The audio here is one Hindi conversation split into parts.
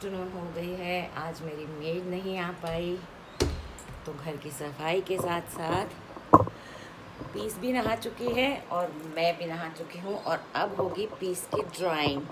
आफ्टरनून हो गई है। आज मेरी मेज नहीं आ पाई। तो घर की सफ़ाई के साथ साथ पीस भी नहा चुकी है और मैं भी नहा चुकी हूँ और अब होगी पीस की ड्राइंग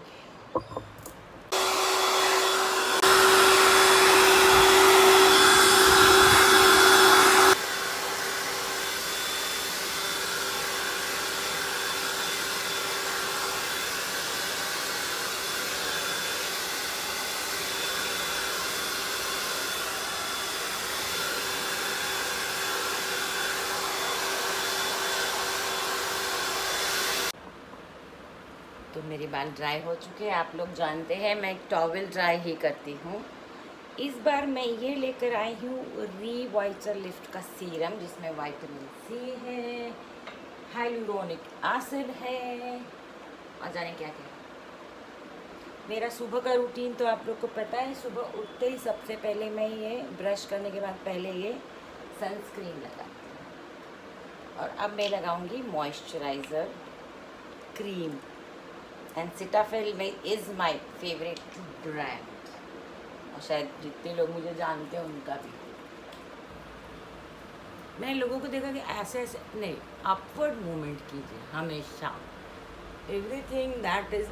तो मेरे बाल ड्राई हो चुके हैं, आप लोग जानते हैं, मैं टॉवल ड्राई ही करती हूँ। इस बार मैं ये लेकर आई हूँ रीवाइटर लिफ्ट का सीरम जिसमें विटामिन सी है हाइलुरोनिक एसिड है। और जाने क्या क्या मेरा सुबह का रूटीन तो आप लोग को पता है, सुबह उठते ही सबसे पहले मैं ये ब्रश करने के बाद पहले ये सनस्क्रीन लगाती हूँ। और अब मैं लगाऊँगी मॉइस्चराइज़र क्रीम एंड सिटाफिल में इज़ माय फेवरेट ब्रांड और शायद जितने लोग मुझे जानते हैं उनका भी। मैंने लोगों को देखा कि ऐसे ऐसे, नहीं अपवर्ड मूवमेंट कीजिए, हमेशा। Everything that is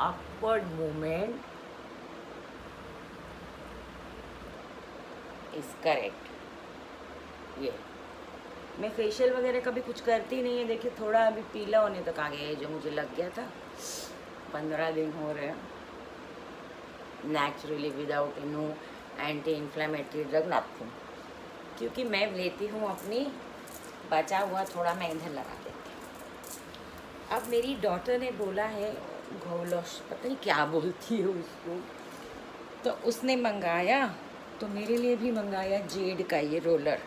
upward movement is correct ये मैं फेशियल वगैरह कभी कुछ करती नहीं है, देखिए थोड़ा अभी पीला होने तक आ गया है, जो मुझे लग गया था। पंद्रह दिन हो रहे हैं। Naturally without no anti inflammatory drug nothing क्योंकि मैं लेती हूँ अपनी, बचा हुआ थोड़ा मैं इधर लगा देती हूँ। अब मेरी डॉटर ने बोला है, घोलोश, पता नहीं क्या बोलती है उसको। तो उसने मंगाया तो मेरे लिए भी मंगाया जेड का ये रोलर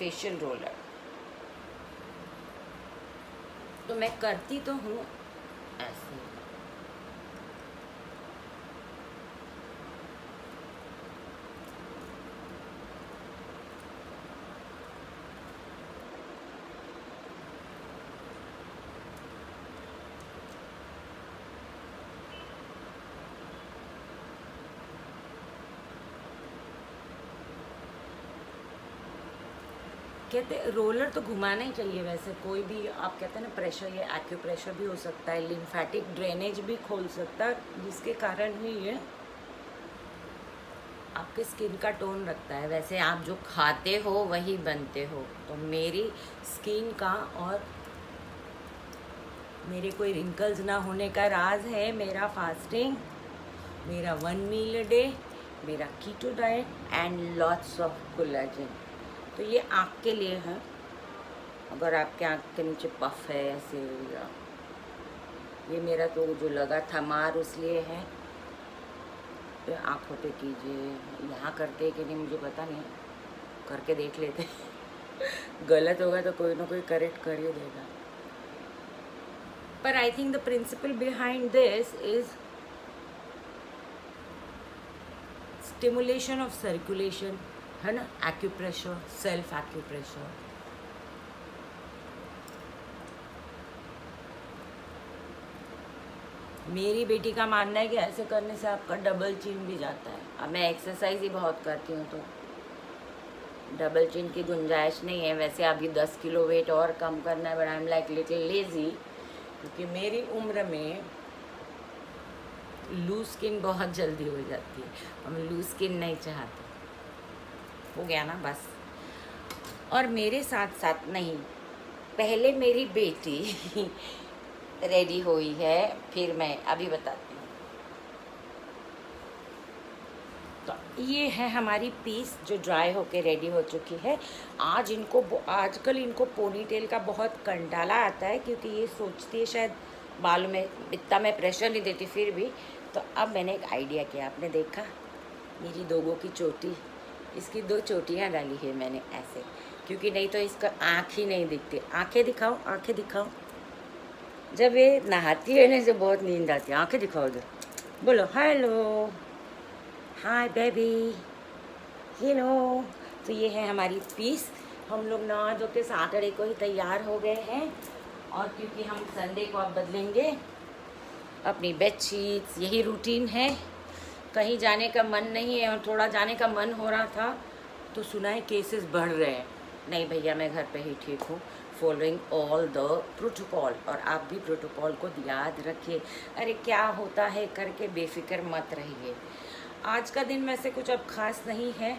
फेशियल रोलर तो मैं करती तो हूँ ऐसे। कहते रोलर तो घुमाना ही चाहिए वैसे, कोई भी, आप कहते हैं ना प्रेशर ये एक्यू प्रेशर भी हो सकता है लिम्फेटिक ड्रेनेज भी खोल सकता है, जिसके कारण ही ये आपके स्किन का टोन रखता है। वैसे आप जो खाते हो, वही बनते हो। तो मेरी स्किन का और मेरे कोई रिंकल्स ना होने का राज है, मेरा फास्टिंग मेरा वन मील डे मेरा keto diet and lots of collagen तो ये आँख के लिए है। अगर आपके आँख के नीचे पफ है ऐसे, या ये मेरा तो जो लगा था मार उस लिए है। तो आँखों पे कीजिए, यहाँ करते कि नहीं मुझे पता नहीं, करके देख लेते। गलत होगा तो कोई ना कोई करेक्ट कर ही देगा। पर I think the principle behind this is stimulation of circulation. है ना? एक्यूप्रेशर सेल्फ एक्यूप्रेशर मेरी बेटी का मानना है कि ऐसे करने से आपका डबल चिन भी जाता है। अब मैं एक्सरसाइज ही बहुत करती हूँ तो। डबल चिन की गुंजाइश नहीं है। वैसे अभी दस किलो वेट और कम करना है but I am like little lazy क्योंकि मेरी उम्र में लूज स्किन बहुत जल्दी हो जाती है। हम लूज स्किन नहीं चाहते। हो गया ना, बस। और मेरे साथ साथ नहीं, पहले मेरी बेटी रेडी हुई है, फिर मैं अभी बताती हूँ। तो ये है हमारी पीस जो ड्राई होके रेडी हो चुकी है। आज इनको आजकल इनको पोनी टेल का बहुत कंटाला आता है, क्योंकि ये सोचती है शायद बालों में इतना मैं प्रेशर नहीं देती फिर भी। तो अब मैंने एक आइडिया किया, आपने देखा? मेरी दोगों की चोटी। इसकी दो चोटियाँ डाली है मैंने ऐसे, क्योंकि नहीं तो इसका आँख ही नहीं दिखती। आँखें दिखाओ आँखें दिखाओ। जब ये नहाती है ना से बहुत नींद आती है, आँखें दिखाओ उधर। बोलो, हेलो। Hi baby. हेलो तो ये है हमारी पीस। हम लोग नहा धो के सैटरडे को ही तैयार हो गए हैं। और क्योंकि हम संडे को अब बदलेंगे, अपनी बेड यही रूटीन है। कहीं जाने का मन नहीं है और थोड़ा जाने का मन हो रहा था तो सुना है केसेस बढ़ रहे हैं। नहीं भैया मैं घर पे ही ठीक हूँ। फॉलोइंग ऑल द प्रोटोकॉल और आप भी प्रोटोकॉल को याद रखिए। अरे क्या होता है? करके बेफिक्र मत रहिए। आज का दिन वैसे कुछ अब खास नहीं है।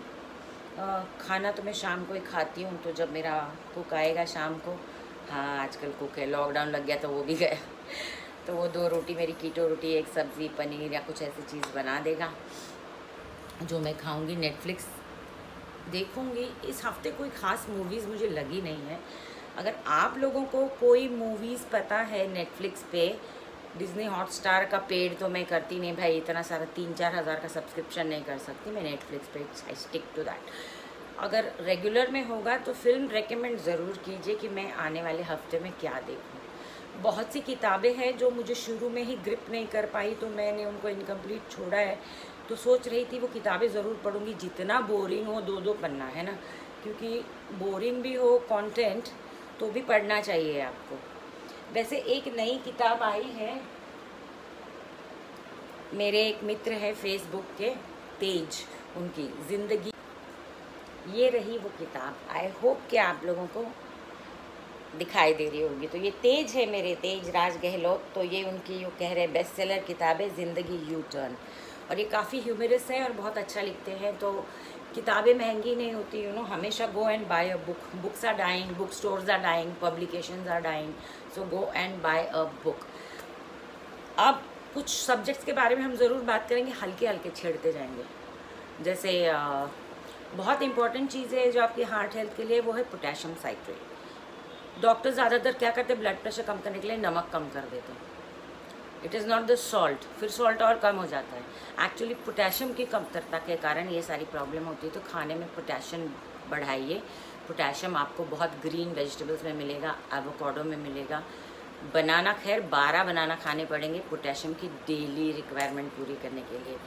आ, खाना तो मैं शाम को ही खाती हूँ तो जब मेरा कुक आएगा शाम को। हाँ आजकल कुक है। लॉकडाउन लग गया तो वो भी गया। तो वो दो रोटी मेरी कीटो रोटी, एक सब्ज़ी, पनीर या कुछ ऐसी चीज़ बना देगा, जो मैं खाऊँगी नेटफ्लिक्स देखूँगी। इस हफ़्ते कोई ख़ास मूवीज़ मुझे लगी नहीं है। अगर आप लोगों को कोई मूवीज़ पता है नेटफ्लिक्स पे डिज़नी हॉटस्टार का पेड तो मैं करती नहीं, भाई, इतना सारा तीन चार हज़ार का सब्सक्रिप्शन नहीं कर सकती मैं नेटफ्लिक्स पे। आई स्टिक टू दैट अगर रेगुलर में होगा तो फ़िल्म रेकमेंड ज़रूर कीजिए कि मैं आने वाले हफ़्ते में क्या देखूँ। बहुत सी किताबें हैं जो मुझे शुरू में ही ग्रिप नहीं कर पाई तो मैंने उनको इनकम्प्लीट छोड़ा है। तो सोच रही थी वो किताबें ज़रूर पढ़ूँगी, जितना बोरिंग हो दो दो पन्ना, है ना? क्योंकि बोरिंग भी हो कंटेंट तो भी पढ़ना चाहिए आपको। वैसे एक नई किताब आई है, मेरे एक मित्र है फेसबुक के, तेज, उनकी, ज़िंदगी। ये रही वो किताब। आई होप कि आप लोगों को दिखाई दे रही होगी। तो ये तेज है मेरे, तेज राज गहलोत। तो ये उनकी, जो कह रहे हैं बेस्ट सेलर किताब है, ज़िंदगी यू टर्न और ये काफ़ी ह्यूमरस है और बहुत अच्छा लिखते हैं। तो किताबें महँगी नहीं होती यू नो हमेशा go and buy a book books are dying book stores are dying publications are dying so go and buy a book अब कुछ सब्जेक्ट्स के बारे में हम ज़रूर बात करेंगे हल्के हल्के छेड़ते जाएँगे। जैसे बहुत इंपॉर्टेंट चीज़ है जो आपकी हार्ट हेल्थ के लिए, वो है पोटेशियम साइट्रेट डॉक्टर ज़्यादातर क्या करते हैं? ब्लड प्रेशर कम करने के लिए नमक कम कर देते हैं। It is not the salt फिर सॉल्ट और कम हो जाता है। एक्चुअली पोटेशियम की कमतरता के कारण ये सारी प्रॉब्लम होती है। तो खाने में पोटेशियम बढ़ाइए। पोटेशियम आपको बहुत ग्रीन वेजिटेबल्स में मिलेगा एवोकाडो में मिलेगा। बनाना, खैर, बारह बनाना खाने पड़ेंगे पोटेशियम की डेली रिक्वायरमेंट पूरी करने के लिए।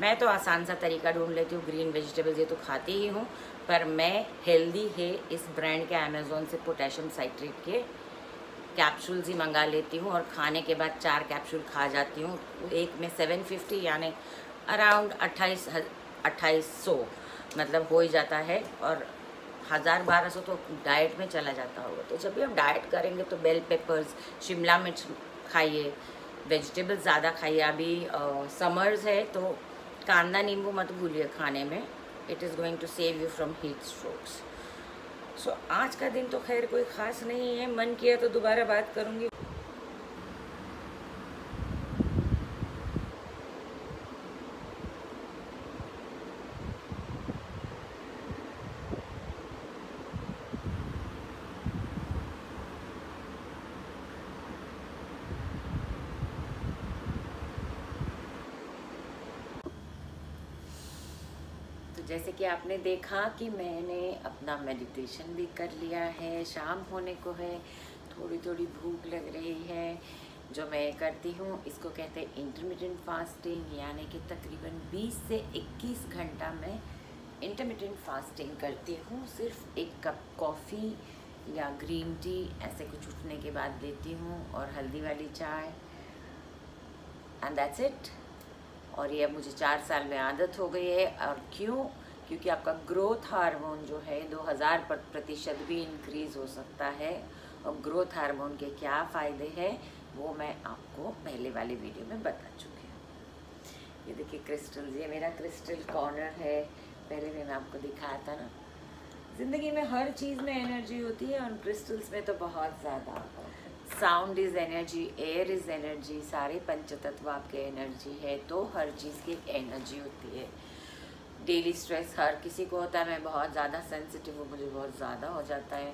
मैं तो आसान सा तरीका ढूंढ लेती हूँ, ग्रीन वेजिटेबल्स ये तो खाती ही हूँ, पर मैं हेल्दी है इस ब्रांड के अमेज़ोन से पोटेशियम साइट्रेट के कैप्सूल्स ही मंगा लेती हूँ और खाने के बाद चार कैप्सूल खा जाती हूँ। एक में सेवन फिफ्टी यानी अराउंड अट्ठाईस अट्ठाईस सौ मतलब हो ही जाता है और हज़ार बारह सौ तो डाइट में चला जाता होगा। तो जब भी आप डाइट करेंगे तो बेल पेपर्स शिमला मिर्च खाइए वेजिटेबल्स ज़्यादा खाइए। अभी समर्स है तो कांदा नींबू मत भूलिए खाने में। It is going to save you from heat strokes so आज का दिन तो खैर कोई ख़ास नहीं है। मन किया तो दोबारा बात करूँगी जैसे कि आपने देखा कि मैंने अपना मेडिटेशन भी कर लिया है, शाम होने को है थोड़ी थोड़ी भूख लग रही है, जो मैं करती हूँ, इसको कहते हैं इंटरमीडियंट फास्टिंग यानी कि तकरीबन 20 से 21 घंटा मैं इंटरमीडियंट फास्टिंग करती हूँ। सिर्फ़ एक कप कॉफ़ी या ग्रीन टी ऐसे कुछ उठने के बाद लेती हूँ और हल्दी वाली चाय एंड दैट्स इट और ये मुझे चार साल में आदत हो गई है, और क्यों? क्योंकि आपका ग्रोथ हार्मोन जो है 2000 प्रतिशत भी इंक्रीज हो सकता है। और ग्रोथ हार्मोन के क्या फ़ायदे हैं, वो मैं आपको पहले वाले वीडियो में बता चुकी हूँ। ये देखिए क्रिस्टल ये मेरा क्रिस्टल कॉर्नर है। पहले मैंने आपको दिखाया था ना। ज़िंदगी में हर चीज़ में एनर्जी होती है और क्रिस्टल्स में तो बहुत ज़्यादा। Sound is energy air is energy सारे पंच तत्व आपके एनर्जी है तो हर चीज़ की एनर्जी होती है। डेली स्ट्रेस हर किसी को होता है मैं बहुत ज़्यादा सेंसिटिव हूँ मुझे बहुत ज़्यादा हो जाता है।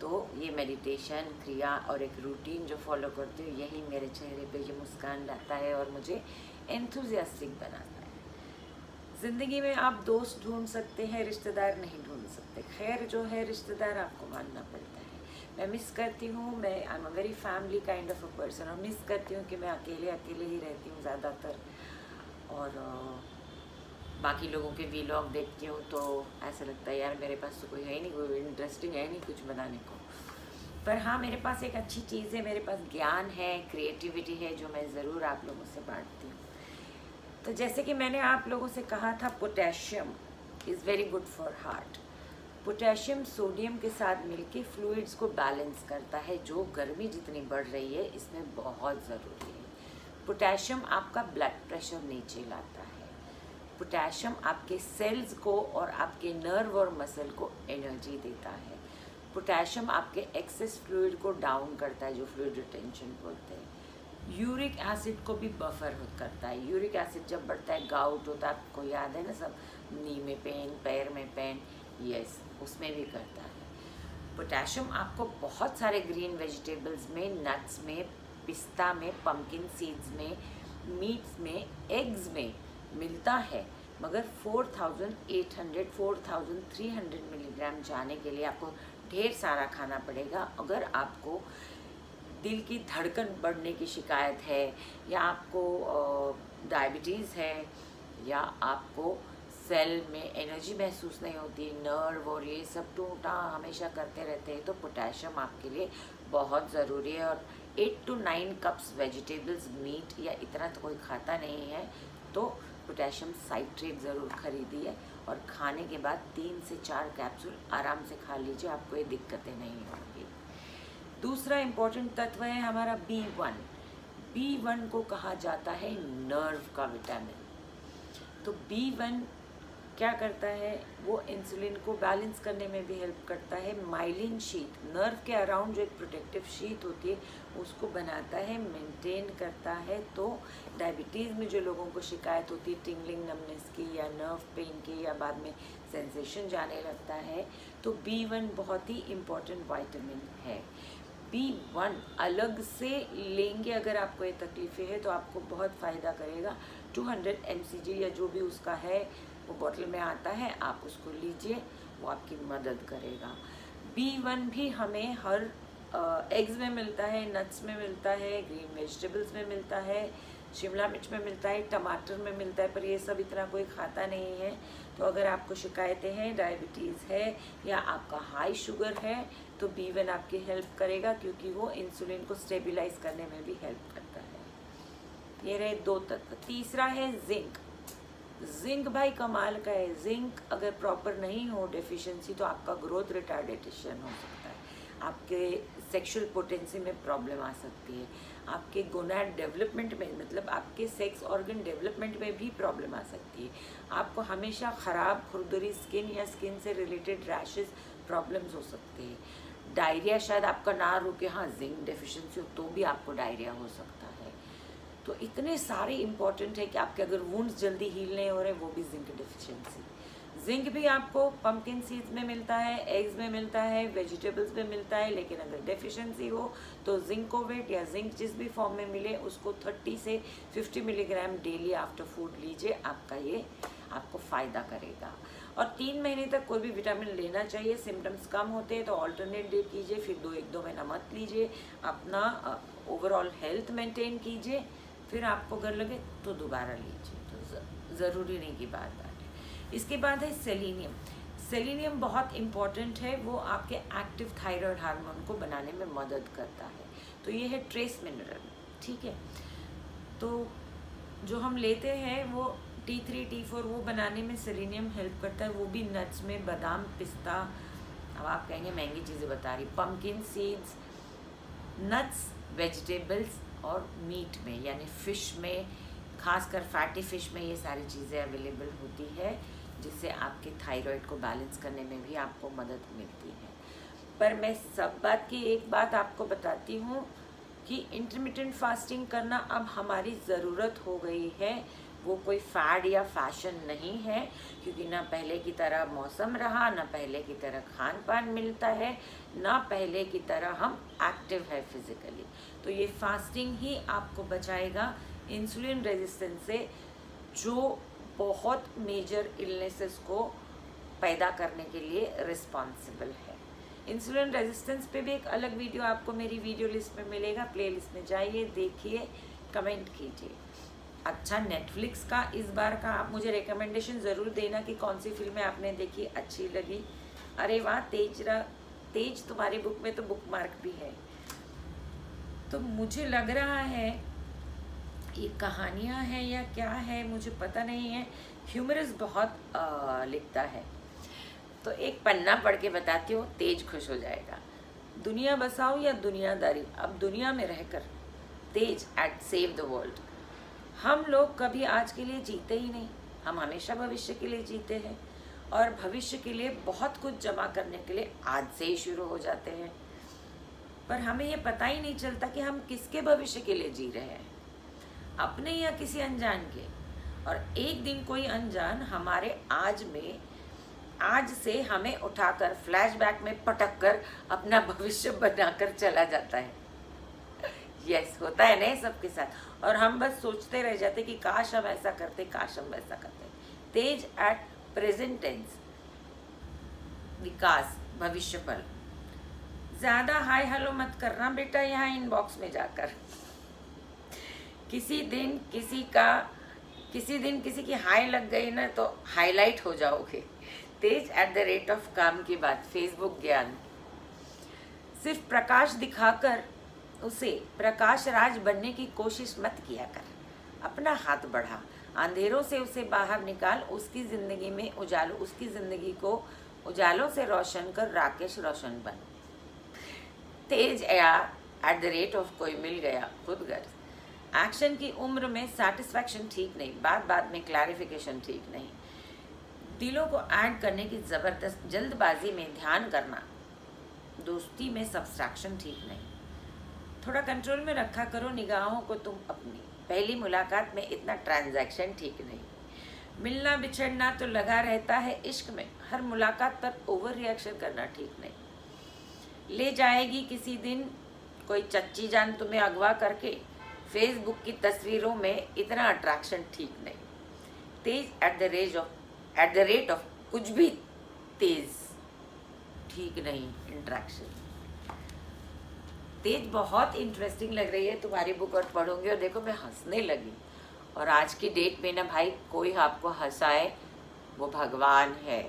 तो ये मेडिटेशन क्रिया और एक रूटीन जो फॉलो करती हूँ यही मेरे चेहरे पे ये मुस्कान लाता है और मुझे एंथुजियास्टिक बनाता है। ज़िंदगी में आप दोस्त ढूंढ सकते हैं रिश्तेदार नहीं ढूंढ सकते। खैर जो है रिश्तेदार आपको मानना पड़ता है। मैं मिस करती हूँ मैं I am a very family kind of a person और मिस करती हूँ कि मैं अकेले अकेले ही रहती हूँ ज़्यादातर। और uh, बाकी लोगों के वीलॉग देखती हूँ तो ऐसा लगता है, यार मेरे पास तो कोई है नहीं, कोई इंटरेस्टिंग है नहीं कुछ बनाने को। पर हाँ मेरे पास एक अच्छी चीज़ है, मेरे पास ज्ञान है क्रिएटिविटी है, जो मैं ज़रूर आप लोगों से बांटती हूँ। तो जैसे कि मैंने आप लोगों से कहा था potassium is very good for heart potassium sodium के साथ मिलके फ्लूइड्स को बैलेंस करता है, जो गर्मी जितनी बढ़ रही है, इसमें बहुत ज़रूरी है। पोटेशियम आपका ब्लड प्रेशर नीचे लाता है। पोटेशियम आपके सेल्स को और आपके नर्व और मसल को एनर्जी देता है। पोटेशियम आपके एक्सेस फ्लूड को डाउन करता है, जो फ्लूड रिटेंशन बोलते हैं। यूरिक एसिड को भी बफर करता है। यूरिक एसिड जब बढ़ता है गाउट होता है, आपको याद है ना सब? नी में पेन पैर में पेन यस उसमें भी करता है। पोटेशियम आपको बहुत सारे ग्रीन वेजिटेबल्स में नट्स में, पिस्ता में पम्पकिन सीड्स में मीट्स में एग्स में मिलता है मगर 4,800 4,300 मिलीग्राम जाने के लिए आपको ढेर सारा खाना पड़ेगा। अगर आपको दिल की धड़कन बढ़ने की शिकायत है या आपको डायबिटीज़ है या आपको सेल में एनर्जी महसूस नहीं होती नर्व और ये सब टूटा हमेशा करते रहते हैं तो पोटेशियम आपके लिए बहुत ज़रूरी है। और eight to nine cups vegetables meat या इतना तो कोई खाता नहीं है तो पोटेशियम साइट्रेट ज़रूर खरीदिए और खाने के बाद तीन से चार कैप्सूल आराम से खा लीजिए, आपको ये दिक्कतें नहीं होंगी। दूसरा इम्पोर्टेंट तत्व है हमारा बी वन बी वन को कहा जाता है नर्व का विटामिन तो बी वन क्या करता है? वो इंसुलिन को बैलेंस करने में भी हेल्प करता है। माइलिन शीट नर्व के अराउंड जो एक प्रोटेक्टिव शीट होती है, उसको बनाता है मेंटेन करता है। तो डायबिटीज़ में जो लोगों को शिकायत होती है टिंगलिंग नमनेस की या नर्व पेन की या बाद में सेंसेशन जाने लगता है तो बी वन बहुत ही इंपॉर्टेंट वाइटामिन है। बी वन अलग से लेंगे अगर आपको ये तकलीफ़ें है तो आपको बहुत फ़ायदा करेगा। 200 हंड्रेड या जो भी उसका है वो बॉटल में आता है, आप उसको लीजिए, वो आपकी मदद करेगा। बी वन भी हमें हर एग्स में मिलता है नट्स में मिलता है ग्रीन वेजिटेबल्स में मिलता है, शिमला मिर्च में मिलता है, टमाटर में मिलता है, पर ये सब इतना कोई खाता नहीं है। तो अगर आपको शिकायतें हैं डायबिटीज़ है, या आपका हाई शुगर है तो बी वन आपकी हेल्प करेगा, क्योंकि वो इंसुलिन को स्टेबिलाईज करने में भी हेल्प करता है। ये रहे दो तत्व। तीसरा है जिंक जिंक भाई कमाल का है। जिंक अगर प्रॉपर नहीं हो डेफिशिएंसी तो आपका ग्रोथ रिटार्डेशन हो सकता है। आपके सेक्सुअल पोटेंसी में प्रॉब्लम आ सकती है। आपके गोनैड डेवलपमेंट में मतलब आपके सेक्स ऑर्गन डेवलपमेंट में भी प्रॉब्लम आ सकती है। आपको हमेशा ख़राब, खुरदरी स्किन या स्किन से रिलेटेड रैशेस प्रॉब्लम्स हो सकते हैं। डायरिया शायद आपका ना रुके। हाँ जिंक डेफिशिएंसी हो तो भी आपको डायरिया हो सकता है। तो इतने सारे इंपॉर्टेंट है कि आपके अगर वुंड्स जल्दी हील नहीं हो रहे, वो भी जिंक डिफिशियंसी जिंक भी आपको पम्पकिन सीड्स में मिलता है एग्स में मिलता है वेजिटेबल्स में मिलता है, लेकिन अगर डेफिशिएंसी हो तो जिंकोवेट या जिंक जिस भी फॉर्म में मिले, उसको 30 से 50 मिलीग्राम डेली आफ्टर फ़ूड लीजिए, आपका ये आपको फ़ायदा करेगा। और तीन महीने तक कोई भी विटामिन लेना चाहिए सिम्टम्स कम होते हैं तो ऑल्टरनेट डे कीजिए, फिर दो एक दो महीना मत लीजिए, अपना ओवरऑल हेल्थ मेंटेन कीजिए। फिर आपको अगर लगे तो दोबारा लीजिए तो ज़रूरी नहीं की बात है। इसके बाद है सेलिनियम। सेलिनियम बहुत इंपॉर्टेंट है, वो आपके एक्टिव थायराइड हार्मोन को बनाने में मदद करता है। तो ये है ट्रेस मिनरल ठीक है? तो जो हम लेते हैं, वो टी थ्री टी फोर वो बनाने में सेलिनियम हेल्प करता है, वो भी नट्स में, बादाम, पिस्ता, अब आप कहेंगे, महँगी चीज़ें बता रही पम्पकिन सीड्स नट्स वेजिटेबल्स और मीट में, यानी फ़िश में, खासकर फैटी फ़िश में ये सारी चीज़ें अवेलेबल होती है, जिससे आपके थायराइड को बैलेंस करने में भी आपको मदद मिलती है। पर मैं सब बात की एक बात आपको बताती हूँ कि इंटरमीडियंट फास्टिंग करना अब हमारी ज़रूरत हो गई है। वो कोई फैड या फ़ैशन नहीं है, क्योंकि ना पहले की तरह मौसम रहा, ना पहले की तरह खान पान मिलता है, ना पहले की तरह हम एक्टिव है फिज़िकली तो ये फास्टिंग ही आपको बचाएगा इंसुलिन रेजिस्टेंस से, जो बहुत मेजर इलनेसेस को पैदा करने के लिए रिस्पॉन्सिबल है. इंसुलिन रेजिस्टेंस पे भी एक अलग वीडियो आपको मेरी वीडियो लिस्ट में मिलेगा प्लेलिस्ट में जाइए, देखिए कमेंट कीजिए। अच्छा नेटफ्लिक्स का इस बार का आप मुझे रिकमेंडेशन ज़रूर देना कि कौन सी फ़िल्में आपने देखी अच्छी लगी। अरे वाह तेजरा तेज तुम्हारी बुक में तो बुक मार्क भी है। तो मुझे लग रहा है ये कहानियाँ हैं या क्या है मुझे पता नहीं है। ह्यूमरस बहुत आ, लिखता है। तो एक पन्ना पढ़ के बताती हूँ तेज खुश हो जाएगा। दुनिया बसाओ या दुनियादारी अब दुनिया में रहकर तेज एट सेव द वर्ल्ड हम लोग कभी आज के लिए जीते ही नहीं। हम हमेशा भविष्य के लिए जीते हैं और भविष्य के लिए बहुत कुछ जमा करने के लिए आज से ही शुरू हो जाते हैं। पर हमें ये पता ही नहीं चलता कि हम किसके भविष्य के लिए जी रहे हैं। अपने या किसी अनजान के। और एक दिन कोई अनजान हमारे आज में, आज से हमें उठाकर फ्लैशबैक में पटक कर अपना भविष्य बनाकर चला जाता है। यस होता है ना सबके साथ। और हम बस सोचते रह जाते कि काश हम ऐसा करते, काश हम वैसा करते। तेज एट प्रेजेंट टेंस विकास भविष्य पर ज़्यादा हाय हेलो मत करना बेटा यहाँ इनबॉक्स में जाकर। किसी दिन किसी का, किसी दिन किसी की हाई लग गई ना तो हाईलाइट हो जाओगे। तेज एट द रेट ऑफ़ काम की बात फेसबुक ज्ञान। सिर्फ़ प्रकाश दिखाकर उसे प्रकाश राज बनने की कोशिश मत किया कर। अपना हाथ बढ़ा, अंधेरों से उसे बाहर निकाल, उसकी ज़िंदगी में उजालो, उसकी ज़िंदगी को उजालों से रोशन कर, राकेश रोशन बन। तेज या एट द रेट ऑफ़ कोई मिल गया, खुद गर्ज एक्शन की उम्र में सेटिस्फैक्शन ठीक नहीं बात बात में क्लैरिफिकेशन ठीक नहीं। दिलों को ऐड करने की ज़बरदस्त जल्दबाजी में ध्यान करना। दोस्ती में सब्सट्रैक्शन ठीक नहीं। थोड़ा कंट्रोल में रखा करो निगाहों को तुम अपनी। पहली मुलाकात में इतना ट्रांजैक्शन ठीक नहीं। मिलना बिछड़ना तो लगा रहता है इश्क में। हर मुलाकात पर ओवर रिएक्शन करना ठीक नहीं। ले जाएगी किसी दिन कोई चच्ची जान तुम्हें अगवा करके। फेसबुक की तस्वीरों में इतना अट्रैक्शन ठीक नहीं। तेज at the rage of at the rate of कुछ भी तेज। ठीक नहीं इंट्रैक्शन तेज बहुत इंटरेस्टिंग लग रही है। तुम्हारी बुक और पढ़ूँगी और देखो मैं हंसने लगी। और आज की डेट में ना भाई कोई आपको हंसाए, वो भगवान है।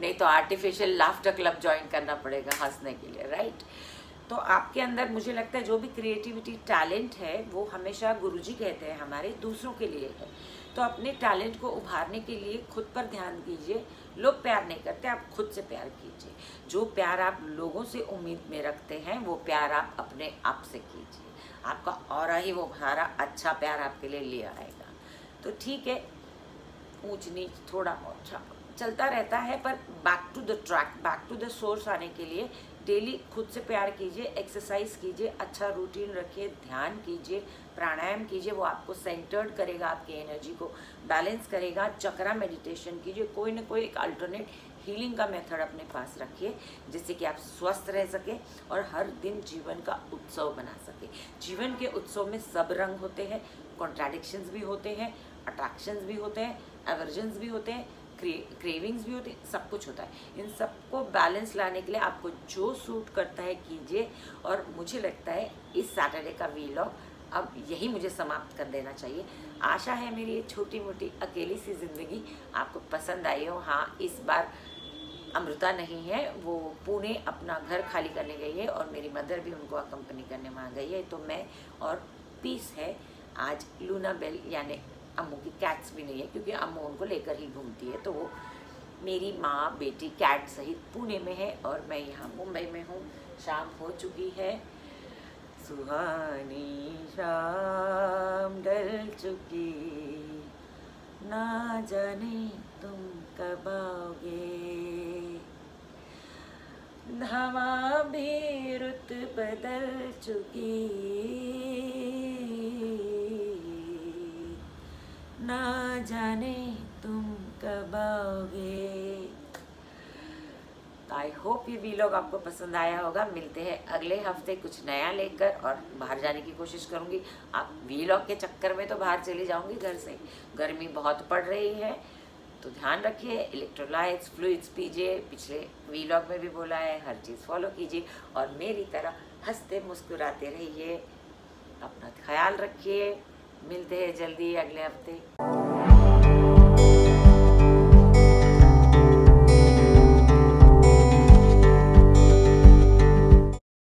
नहीं तो आर्टिफिशियल लाफ्टर क्लब ज्वाइन करना पड़ेगा हंसने के लिए राइट तो आपके अंदर मुझे लगता है जो भी क्रिएटिविटी टैलेंट है, वो हमेशा गुरुजी कहते हैं हमारे, दूसरों के लिए है। तो अपने टैलेंट को उभारने के लिए खुद पर ध्यान दीजिए। लोग प्यार नहीं करते, आप खुद से प्यार कीजिए। जो प्यार आप लोगों से उम्मीद में रखते हैं, वो प्यार आप अपने आप से कीजिए। आपका और ही वो सारा अच्छा प्यार आपके लिए ले आएगा। तो ठीक है ऊंच नीच थोड़ा बहुत चलता रहता है, पर back to the track back to the source आने के लिए डेली खुद से प्यार कीजिए एक्सरसाइज कीजिए अच्छा रूटीन रखिए, ध्यान कीजिए, प्राणायाम कीजिए, वो आपको सेंटर्ड करेगा आपकी एनर्जी को बैलेंस करेगा चक्रा मेडिटेशन कीजिए, कोई ना कोई एक अल्टरनेट हीलिंग का मेथड अपने पास रखिए, जिससे कि आप स्वस्थ रह सके और हर दिन जीवन का उत्सव बना सके। जीवन के उत्सव में सब रंग होते हैं कॉन्ट्राडिक्शंस भी होते हैं अट्रैक्शंस भी होते हैं एवर्जन्स भी होते हैं क्रेविंग्स भी होती सब कुछ होता है। इन सबको बैलेंस लाने के लिए आपको जो सूट करता है, कीजिए। और मुझे लगता है, इस सैटरडे का वीलॉग अब यही मुझे समाप्त कर देना चाहिए। आशा है मेरी ये छोटी मोटी अकेली सी ज़िंदगी आपको पसंद आई हो। हाँ इस बार अमृता नहीं है, वो पुणे अपना घर खाली करने गई है और मेरी मदर भी उनको अकम्पनी करने वहाँ गई है। तो मैं और पीस है, आज लूना बेल यानी अम्मू की कैट्स भी नहीं है, क्योंकि अम्मू उनको लेकर ही घूमती है तो मेरी माँ, बेटी कैट सहित पुणे में है और मैं यहाँ मुंबई में हूँ। शाम हो चुकी है। सुहानी शाम डल चुकी, ना जाने तुम कब आओगे। हवा भी रुत बदल चुकी ना जाने तुम कब आओगे। आई होप ये वीलॉग आपको पसंद आया होगा। मिलते हैं अगले हफ़्ते कुछ नया लेकर और बाहर जाने की कोशिश करूँगी। आप वीलॉग के चक्कर में तो बाहर चली जाऊँगी घर से। गर्मी बहुत पड़ रही है तो ध्यान रखिए। इलेक्ट्रोलाइट्स फ्लूइड्स पीजिए। पिछले वीलॉग में भी बोला है, हर चीज़ फॉलो कीजिए और मेरी तरह हँसते मुस्कुराते रहिए। अपना ख्याल रखिए। मिलते हैं जल्दी अगले हफ़्ते।